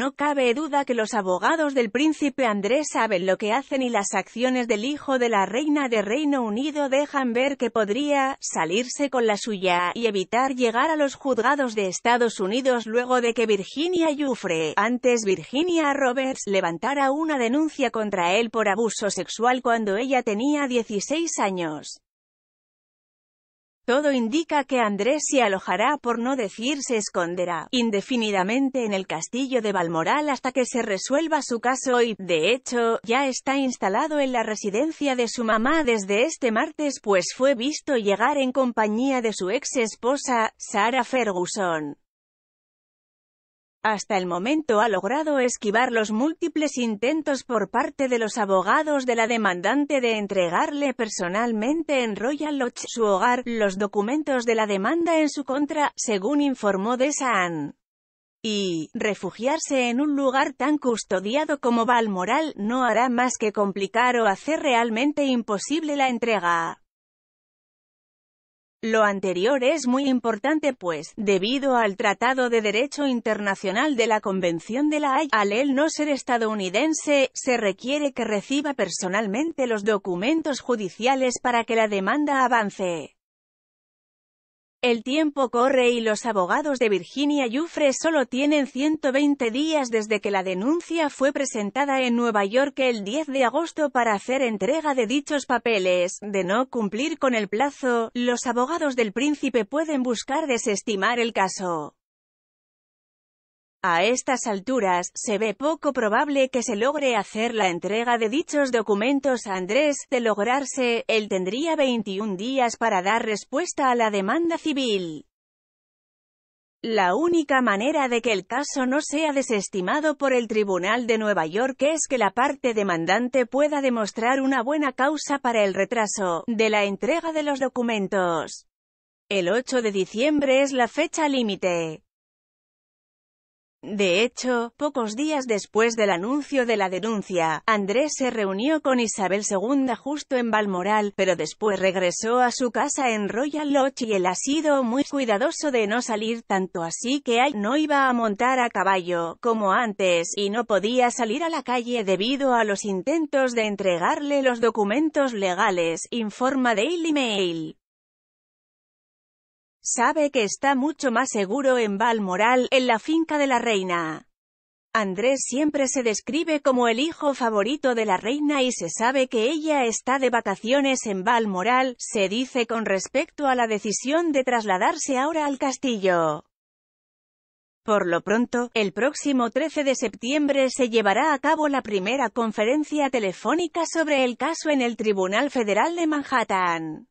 No cabe duda que los abogados del príncipe Andrés saben lo que hacen y las acciones del hijo de la reina de Reino Unido dejan ver que podría salirse con la suya y evitar llegar a los juzgados de Estados Unidos luego de que Virginia Giuffre, antes Virginia Roberts, levantara una denuncia contra él por abuso sexual cuando ella tenía 16 años. Todo indica que Andrés se alojará por no decir se esconderá indefinidamente en el castillo de Balmoral hasta que se resuelva su caso y, de hecho, ya está instalado en la residencia de su mamá desde este martes pues fue visto llegar en compañía de su ex esposa, Sarah Ferguson. Hasta el momento ha logrado esquivar los múltiples intentos por parte de los abogados de la demandante de entregarle personalmente en Royal Lodge, su hogar, los documentos de la demanda en su contra, según informó The Sun. Y, refugiarse en un lugar tan custodiado como Balmoral, no hará más que complicar o hacer realmente imposible la entrega. Lo anterior es muy importante pues, debido al Tratado de Derecho Internacional de la Convención de la Haya, al él no ser estadounidense, se requiere que reciba personalmente los documentos judiciales para que la demanda avance. El tiempo corre y los abogados de Virginia Giuffre solo tienen 120 días desde que la denuncia fue presentada en Nueva York el 10 de agosto para hacer entrega de dichos papeles. De no cumplir con el plazo, los abogados del príncipe pueden buscar desestimar el caso. A estas alturas, se ve poco probable que se logre hacer la entrega de dichos documentos a Andrés. De lograrse, él tendría 21 días para dar respuesta a la demanda civil. La única manera de que el caso no sea desestimado por el Tribunal de Nueva York es que la parte demandante pueda demostrar una buena causa para el retraso de la entrega de los documentos. El 8 de diciembre es la fecha límite. De hecho, pocos días después del anuncio de la denuncia, Andrés se reunió con Isabel II justo en Balmoral, pero después regresó a su casa en Royal Lodge y él ha sido muy cuidadoso de no salir tanto así que no iba a montar a caballo, como antes, y no podía salir a la calle debido a los intentos de entregarle los documentos legales, informa Daily Mail. Sabe que está mucho más seguro en Balmoral, en la finca de la reina. Andrés siempre se describe como el hijo favorito de la reina y se sabe que ella está de vacaciones en Balmoral, se dice con respecto a la decisión de trasladarse ahora al castillo. Por lo pronto, el próximo 13 de septiembre se llevará a cabo la primera conferencia telefónica sobre el caso en el Tribunal Federal de Manhattan.